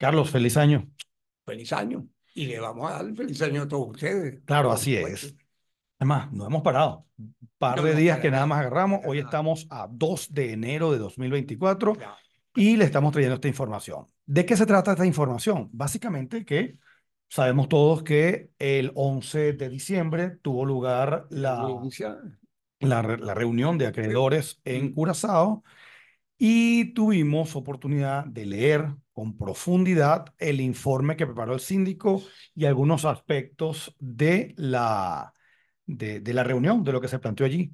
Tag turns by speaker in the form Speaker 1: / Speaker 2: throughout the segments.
Speaker 1: Carlos, feliz año.
Speaker 2: Feliz año. Y le vamos a dar el feliz año a todos ustedes.
Speaker 1: Claro, así es. Además, no hemos parado. Un par
Speaker 2: No,
Speaker 1: de días
Speaker 2: para
Speaker 1: que nada más agarramos. Hoy estamos a 2 de enero de 2024
Speaker 2: Claro.
Speaker 1: y le estamos trayendo esta información. ¿De qué se trata esta información? Básicamente que sabemos todos que el 11 de diciembre tuvo lugar la, la, re- la reunión de acreedores en. Curazao y tuvimos oportunidad de leer con profundidad el informe que preparó el síndico y algunos aspectos de la, de, la reunión, de lo que se planteó allí.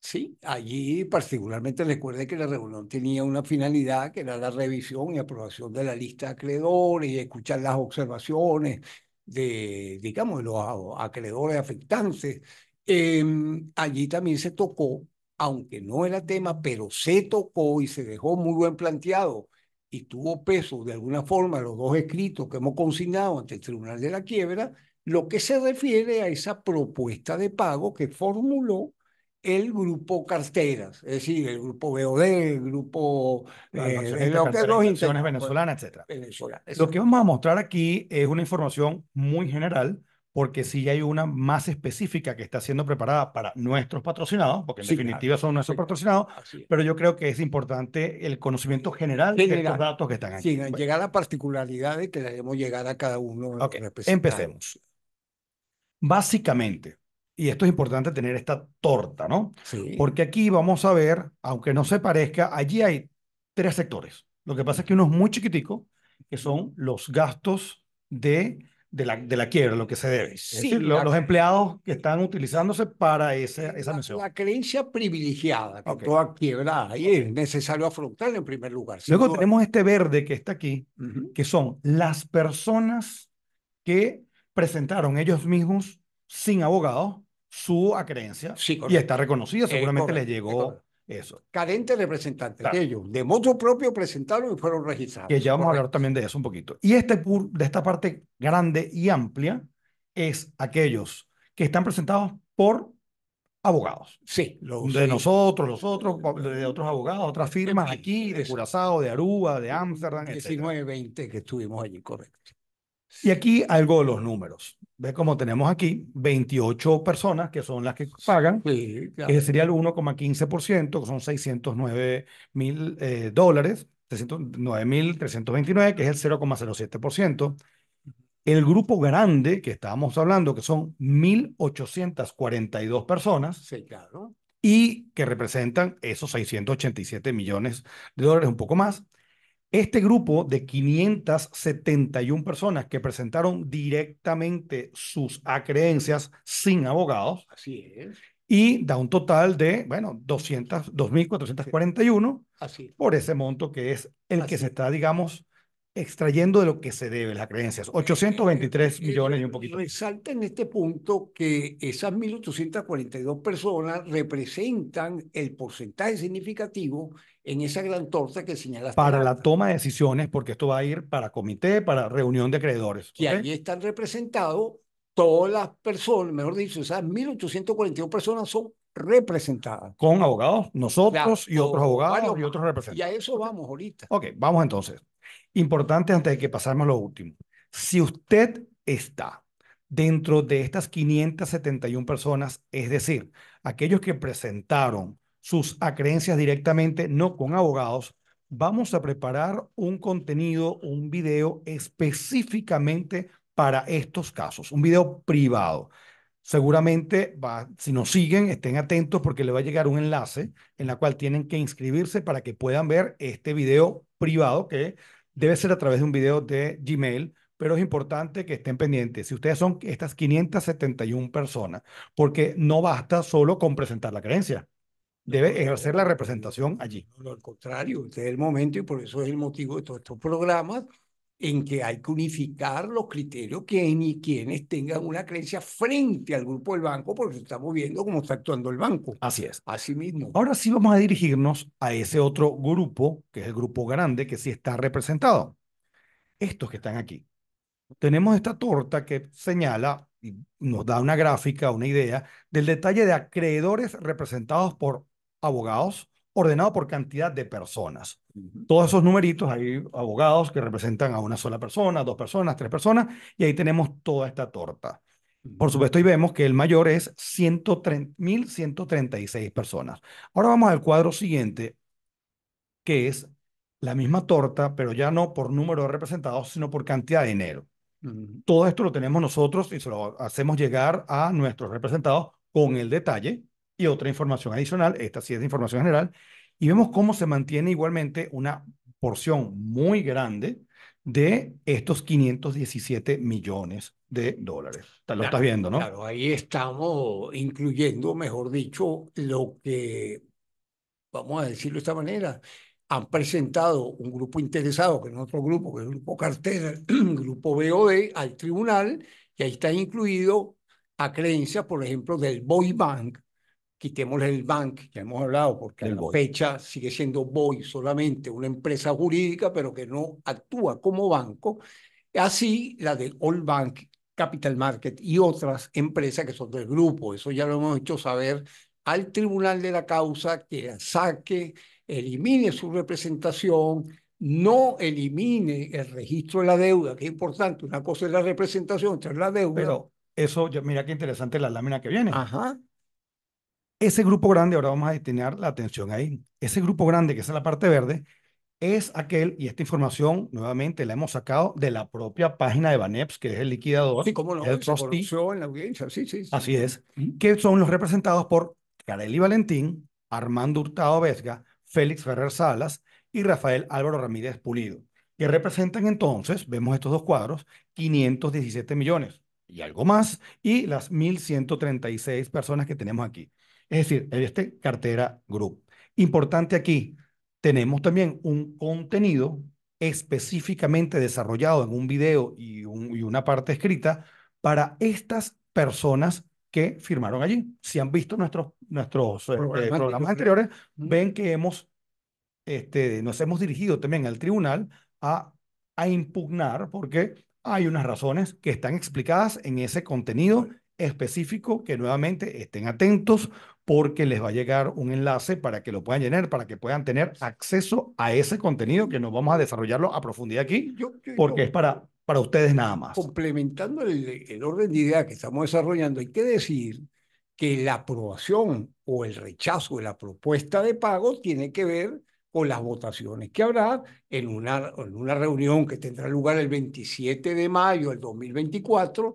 Speaker 2: Sí, allí particularmente recuerde que la reunión tenía una finalidad que era la revisión y aprobación de la lista de acreedores y escuchar las observaciones de, digamos, los acreedores afectantes. Em, allí también se tocó, aunque no era tema, pero se tocó y se dejó muy buen planteado y tuvo peso de alguna forma los dos escritos que hemos consignado ante el Tribunal de la Quiebra, lo que se refiere a esa propuesta de pago que formuló el grupo carteras, es decir, el grupo BOD, el grupo
Speaker 1: Las
Speaker 2: eh, de lo que
Speaker 1: carteras,
Speaker 2: los
Speaker 1: acciones
Speaker 2: inter-
Speaker 1: venezolanas, etcétera. Lo que vamos a mostrar aquí es una información muy general, porque sí hay una más específica que está siendo preparada para nuestros patrocinados, porque en
Speaker 2: Sí,
Speaker 1: definitiva
Speaker 2: claro,
Speaker 1: son nuestros
Speaker 2: sí.
Speaker 1: patrocinados, pero yo creo que es importante el conocimiento general de estos datos que están aquí. Bueno,
Speaker 2: llegar a particularidades que le haremos llegar a cada uno de los
Speaker 1: ok,
Speaker 2: representantes.
Speaker 1: empecemos. Básicamente, y esto es importante tener esta torta, ¿no?
Speaker 2: Sí.
Speaker 1: Porque aquí vamos a ver, aunque no se parezca, allí hay tres sectores. Lo que pasa es que uno es muy chiquitico, que son los gastos de, de, la, de la quiebra, lo que se debe. Es
Speaker 2: Sí,
Speaker 1: decir, lo-
Speaker 2: la-
Speaker 1: los empleados que están utilizándose para esa, esa
Speaker 2: La,
Speaker 1: mención.
Speaker 2: la creencia privilegiada que
Speaker 1: Ok.
Speaker 2: toda quiebra hay es necesario afrontarla en primer lugar.
Speaker 1: Luego
Speaker 2: duda.
Speaker 1: tenemos este verde que está aquí,
Speaker 2: Ujú.
Speaker 1: que son las personas que presentaron ellos mismos sin abogado su acreencia
Speaker 2: Sí,
Speaker 1: y está reconocida,
Speaker 2: Es
Speaker 1: seguramente les
Speaker 2: correcto, es
Speaker 1: llegó. Eso.
Speaker 2: Carentes representantes
Speaker 1: Claro.
Speaker 2: de ellos, de modo propio presentaron y fueron registrados.
Speaker 1: que ya vamos a hablar también de eso un poquito. Y este, de esta parte grande y amplia es aquellos que están presentados por abogados.
Speaker 2: Sí, los,
Speaker 1: De
Speaker 2: sí.
Speaker 1: nosotros, los otros, de otros abogados, otras firmas aquí, de. Curazao, de Aruba, de Ámsterdam, etc.
Speaker 2: 19, 20 que estuvimos allí, correcto.
Speaker 1: Y aquí algo de los números. Ve como tenemos aquí 28 personas que son las que pagan,
Speaker 2: Sí, claro.
Speaker 1: que sería el 1,15%, que son 609 mil eh, dólares, 609 mil 329, que es el 0,07%. El grupo grande que estábamos hablando, que son 1.842 personas
Speaker 2: Sí, claro.
Speaker 1: y que representan esos 687 millones de dólares, un poco más. Este grupo de 571 personas que presentaron directamente sus acreencias sin abogados
Speaker 2: Así es.
Speaker 1: y da un total de, bueno, 200, 2.441
Speaker 2: Así es.
Speaker 1: por ese monto que es el que se
Speaker 2: es.
Speaker 1: está, digamos, extrayendo de lo que se debe, las creencias. 823
Speaker 2: Eh,
Speaker 1: millones y un poquito.
Speaker 2: Resalta en este punto que esas 1.842 personas representan el porcentaje significativo en esa gran torta que señalaste
Speaker 1: Para la toma de decisiones, porque esto va a ir para comité, para reunión de acreedores.
Speaker 2: que
Speaker 1: ¿ok?
Speaker 2: allí están representados todas las personas, mejor dicho, esas 1.842 personas son representadas.
Speaker 1: Con abogados, nosotros y otros abogados
Speaker 2: varios
Speaker 1: y otros
Speaker 2: Y
Speaker 1: representantes.
Speaker 2: a eso vamos ahorita.
Speaker 1: Ok, vamos entonces. Importante antes de que pasemos a lo último. Si usted está dentro de estas 571 personas, es decir, aquellos que presentaron sus acreencias directamente, no con abogados, vamos a preparar un contenido, un video específicamente para estos casos, un video privado. Seguramente, va, si nos siguen, estén atentos porque le va a llegar un enlace en la cual tienen que inscribirse para que puedan ver este video privado que debe ser a través de un video de Gmail, pero es importante que estén pendientes. Si ustedes son estas 571 personas, porque no basta solo con presentar la creencia, debe ejercer la representación allí.
Speaker 2: No, al contrario, este es el momento y por eso es el motivo de todos estos programas en que hay que unificar los criterios que ni quienes tengan una creencia frente al grupo del banco, porque estamos viendo cómo está actuando el banco.
Speaker 1: Así es.
Speaker 2: Así mismo.
Speaker 1: Ahora sí vamos a dirigirnos a ese otro grupo, que es el grupo grande, que sí está representado. Estos que están aquí. Tenemos esta torta que señala y nos da una gráfica, una idea del detalle de acreedores representados por abogados, ordenado por cantidad de personas. Todos esos numeritos, hay abogados que representan a una sola persona, dos personas, tres personas, y ahí tenemos toda esta torta. Por supuesto, y vemos que el mayor es 1.136 personas. Ahora vamos al cuadro siguiente, que es la misma torta, pero ya no por número de representados, sino por cantidad de dinero.
Speaker 2: Ujú.
Speaker 1: Todo esto lo tenemos nosotros y se lo hacemos llegar a nuestros representados con el detalle y otra información adicional. Esta sí es de información general. Y vemos cómo se mantiene igualmente una porción muy grande de estos 517 millones de dólares. Lo estás
Speaker 2: Claro,
Speaker 1: viendo, ¿no?
Speaker 2: claro, ahí estamos incluyendo, mejor dicho, lo que, vamos a decirlo de esta manera, han presentado un grupo interesado, que es otro grupo, que es el Grupo Cartera, el Grupo BOD, al tribunal, y ahí está incluido a creencia, por ejemplo, del Boy Bank, quitémosle el bank, ya hemos hablado, porque a
Speaker 1: Del
Speaker 2: la
Speaker 1: BOI.
Speaker 2: fecha sigue siendo Boy solamente una empresa jurídica, pero que no actúa como banco. Así la de All Bank, Capital Market y otras empresas que son del grupo. Eso ya lo hemos hecho saber al tribunal de la causa que la saque, elimine su representación, no elimine el registro de la deuda, que es importante. Una cosa es la representación, otra es la deuda.
Speaker 1: Pero eso, mira qué interesante la lámina que viene.
Speaker 2: Ajá,
Speaker 1: Ese grupo grande, ahora vamos a destinar la atención ahí. Ese grupo grande, que es la parte verde, es aquel, y esta información nuevamente la hemos sacado de la propia página de Baneps, que es el liquidador,
Speaker 2: sí, cómo no,
Speaker 1: el trustee,
Speaker 2: en la audiencia, sí, sí. sí.
Speaker 1: así es, que son los representados por Carely Valentín, Armando Hurtado Vesga, Félix Ferrer Salas y Rafael Álvaro Ramírez Pulido, que representan entonces, vemos estos dos cuadros, 517 millones y algo más, y las 1.136 personas que tenemos aquí. Es decir, este cartera group. Importante aquí, tenemos también un contenido específicamente desarrollado en un video y, un- y una parte escrita para estas personas que firmaron allí. Si han visto nuestros, nuestros este,
Speaker 2: Programas anteriores.
Speaker 1: ven que hemos, este, nos hemos dirigido también al tribunal a, a impugnar porque hay unas razones que están explicadas en ese contenido específico que nuevamente estén atentos porque les va a llegar un enlace para que lo puedan llenar, para que puedan tener acceso a ese contenido que nos vamos a desarrollarlo a profundidad aquí,
Speaker 2: Yo, yo-
Speaker 1: porque
Speaker 2: yo-
Speaker 1: es para, para ustedes nada más.
Speaker 2: complementando el, el orden de ideas que estamos desarrollando, hay que decir que la aprobación o el rechazo de la propuesta de pago tiene que ver con las votaciones que habrá en una, en una reunión que tendrá lugar el 27 de mayo del 2024,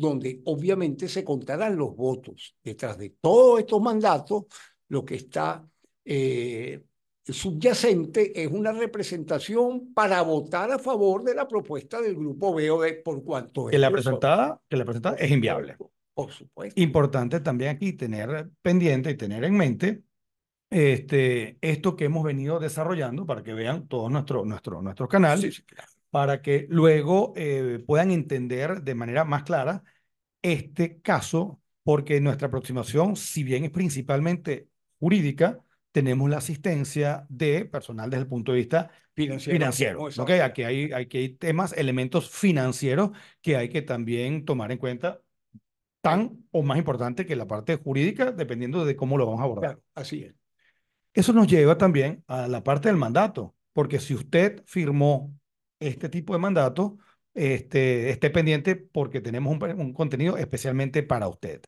Speaker 2: donde obviamente se contarán los votos. Detrás de todos estos mandatos, lo que está eh, subyacente es una representación para votar a favor de la propuesta del grupo BOD por cuanto
Speaker 1: Que la presentada, que la presentada es inviable.
Speaker 2: Por supuesto.
Speaker 1: Importante también aquí tener pendiente y tener en mente este, esto que hemos venido desarrollando para que vean todo nuestro, nuestro, nuestro canal,
Speaker 2: Sí, sí, claro.
Speaker 1: Para que luego eh, puedan entender de manera más clara este caso, porque nuestra aproximación, si bien es principalmente jurídica, tenemos la asistencia de personal desde el punto de vista
Speaker 2: Financiero.
Speaker 1: financiero.
Speaker 2: como esa
Speaker 1: ¿ok?
Speaker 2: otra.
Speaker 1: Aquí hay, aquí hay temas, elementos financieros que hay que también tomar en cuenta, tan o más importante que la parte jurídica, dependiendo de cómo lo vamos a abordar.
Speaker 2: Claro, así es.
Speaker 1: Eso nos lleva también a la parte del mandato, porque si usted firmó este tipo de mandato, este, esté pendiente porque tenemos un, un contenido especialmente para usted.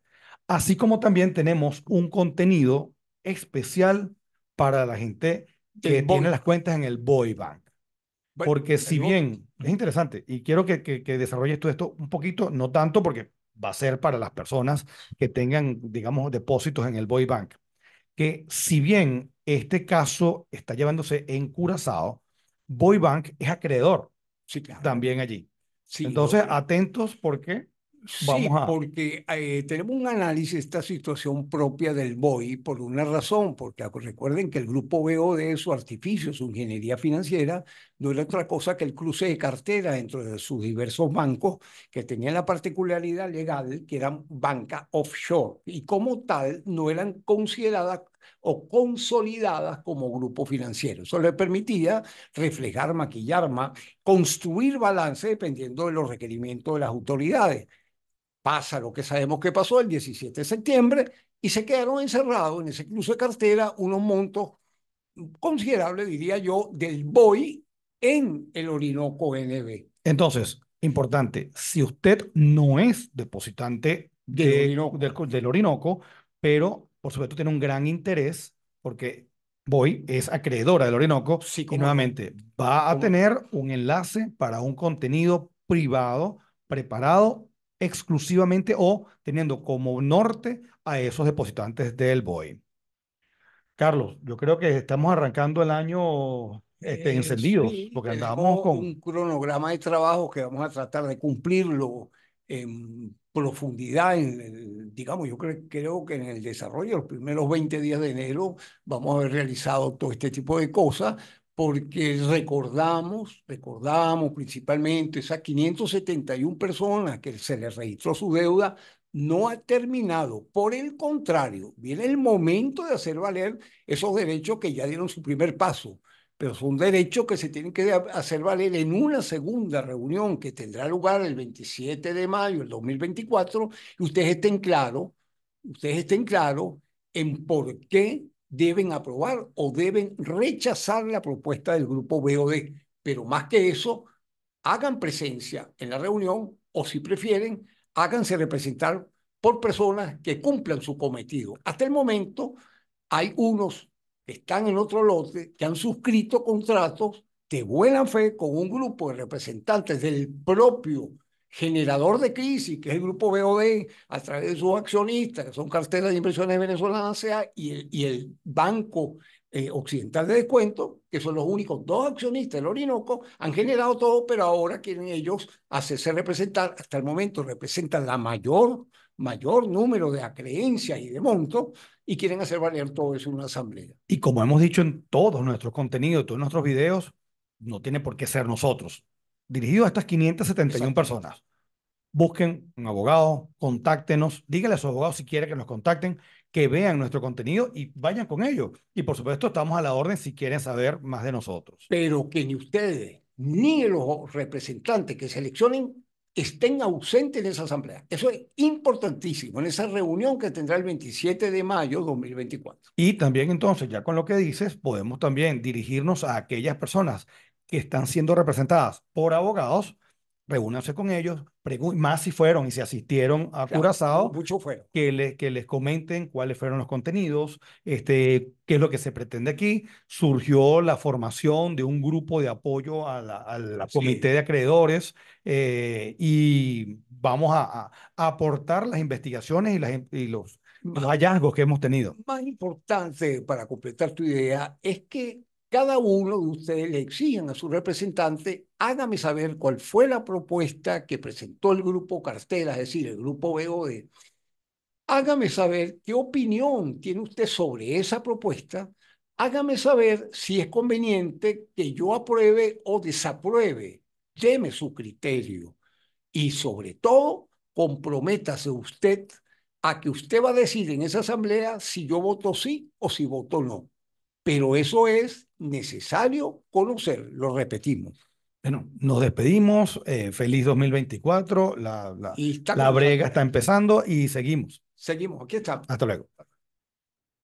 Speaker 1: Así como también tenemos un contenido especial para la gente que tiene
Speaker 2: Boy.
Speaker 1: las cuentas en el Boy Bank. Porque si bien es interesante, y quiero que, que, que desarrolles tú esto un poquito, no tanto porque va a ser para las personas que tengan, digamos, depósitos en el Boy Bank, que si bien este caso está llevándose en Curazao, Boy Bank es acreedor
Speaker 2: Sí, claro.
Speaker 1: también allí.
Speaker 2: Sí,
Speaker 1: Entonces,
Speaker 2: lo-
Speaker 1: atentos porque
Speaker 2: Sí,
Speaker 1: Vamos a-
Speaker 2: porque eh, tenemos un análisis de esta situación propia del BOI por una razón, porque recuerden que el grupo BOD, su artificio, su ingeniería financiera, no era otra cosa que el cruce de cartera dentro de sus diversos bancos que tenían la particularidad legal que eran banca offshore y como tal no eran consideradas o consolidadas como grupo financiero. Eso le permitía reflejar, maquillar, ma- construir balance dependiendo de los requerimientos de las autoridades pasa lo que sabemos que pasó el 17 de septiembre y se quedaron encerrados en ese cruce de cartera unos montos considerable, diría yo, del BOI en el Orinoco NB.
Speaker 1: Entonces, importante, si usted no es depositante
Speaker 2: Del
Speaker 1: de-
Speaker 2: Orinoco.
Speaker 1: del, del Orinoco, pero por supuesto tiene un gran interés porque Boy es acreedora del Orinoco
Speaker 2: Sí,
Speaker 1: y nuevamente va a
Speaker 2: Cómo-
Speaker 1: tener un enlace para un contenido privado preparado exclusivamente o teniendo como norte a esos depositantes del BOI. Carlos, yo creo que estamos arrancando el año este,
Speaker 2: Eh,
Speaker 1: encendidos,
Speaker 2: sí,
Speaker 1: porque andamos con...
Speaker 2: un cronograma de trabajo que vamos a tratar de cumplirlo en profundidad, en digamos, yo creo, creo que en el desarrollo, los primeros 20 días de enero, vamos a haber realizado todo este tipo de cosas, porque recordamos, recordamos principalmente esas 571 personas que se les registró su deuda, no ha terminado. Por el contrario, viene el momento de hacer valer esos derechos que ya dieron su primer paso pero son derechos que se tienen que hacer valer en una segunda reunión que tendrá lugar el 27 de mayo del 2024 y ustedes estén claros, ustedes estén claros en por qué deben aprobar o deben rechazar la propuesta del grupo BOD. Pero más que eso, hagan presencia en la reunión o si prefieren, háganse representar por personas que cumplan su cometido. Hasta el momento hay unos están en otro lote, que han suscrito contratos de buena fe con un grupo de representantes del propio generador de crisis, que es el grupo BOD, a través de sus accionistas, que son carteras de inversiones venezolanas, sea, y el, y el Banco eh, Occidental de Descuento, que son los únicos dos accionistas del Orinoco, han generado todo, pero ahora quieren ellos hacerse representar, hasta el momento representan la mayor, mayor número de acreencias y de monto, y quieren hacer valer todo eso en una asamblea.
Speaker 1: Y como hemos dicho en todos nuestros contenidos, todos nuestros videos, no tiene por qué ser nosotros. Dirigido a estas 571
Speaker 2: Exactamente.
Speaker 1: personas. Busquen un abogado, contáctenos, díganle a su abogado si quiere que nos contacten, que vean nuestro contenido y vayan con ellos. Y por supuesto, estamos a la orden si quieren saber más de nosotros.
Speaker 2: Pero que ni ustedes ni los representantes que seleccionen estén ausentes en esa asamblea. Eso es importantísimo, en esa reunión que tendrá el 27 de mayo de 2024.
Speaker 1: Y también entonces, ya con lo que dices, podemos también dirigirnos a aquellas personas que están siendo representadas por abogados, reúnanse con ellos, más si fueron y si asistieron a
Speaker 2: Claro,
Speaker 1: Curazao,
Speaker 2: Mucho fueron.
Speaker 1: que, le- que les comenten cuáles fueron los contenidos, este, qué es lo que se pretende aquí. Surgió la formación de un grupo de apoyo a la, a la
Speaker 2: Sí.
Speaker 1: comité de acreedores eh, y vamos a, a- a aportar las investigaciones y, las, y los, los hallazgos que hemos tenido.
Speaker 2: más importante para completar tu idea es que cada uno de ustedes le exijan a su representante, hágame saber cuál fue la propuesta que presentó el grupo Cartela, es decir, el grupo BOD. Hágame saber qué opinión tiene usted sobre esa propuesta. Hágame saber si es conveniente que yo apruebe o desapruebe. Deme su criterio. Y sobre todo, comprométase usted a que usted va a decir en esa asamblea si yo voto sí o si voto no. Pero eso es necesario conocer, lo repetimos.
Speaker 1: Bueno, nos despedimos. eh, feliz 2024. La, la,
Speaker 2: está
Speaker 1: la brega está empezando y seguimos.
Speaker 2: Seguimos, aquí estamos.
Speaker 1: Hasta luego.